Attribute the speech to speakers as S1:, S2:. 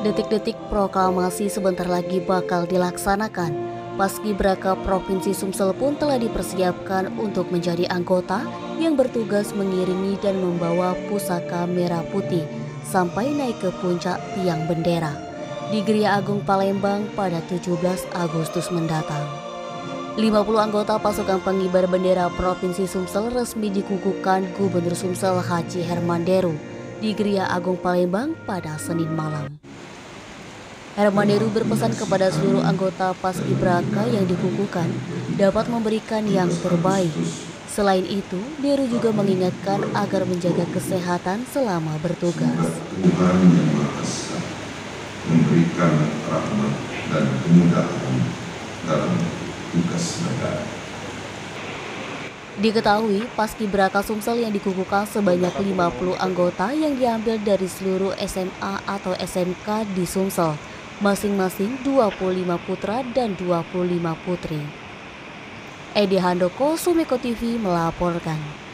S1: Detik-detik proklamasi sebentar lagi bakal dilaksanakan. Paskibraka Provinsi Sumsel pun telah dipersiapkan untuk menjadi anggota yang bertugas mengiringi dan membawa pusaka merah putih sampai naik ke puncak tiang bendera di Geria Agung Palembang pada 17 Agustus mendatang. 50 anggota pasukan pengibar bendera Provinsi Sumsel resmi dikukuhkan Gubernur Sumsel Haji Herman Deru di Geria Agung Palembang pada Senin malam. Herman Deru berpesan kepada seluruh anggota Paskibraka yang dikukuhkan dapat memberikan yang terbaik. Selain itu, Deru juga mengingatkan agar menjaga kesehatan selama bertugas.
S2: Tuhan yang Maha Esa memberikan rahmat dan kemudahan dalam tugas negara.
S1: Diketahui, Paskibraka Sumsel yang dikukuhkan sebanyak 50 anggota yang diambil dari seluruh SMA atau SMK di Sumsel masing-masing 25 putra dan 25 putri. Edi Handoko, Sumeko TV melaporkan.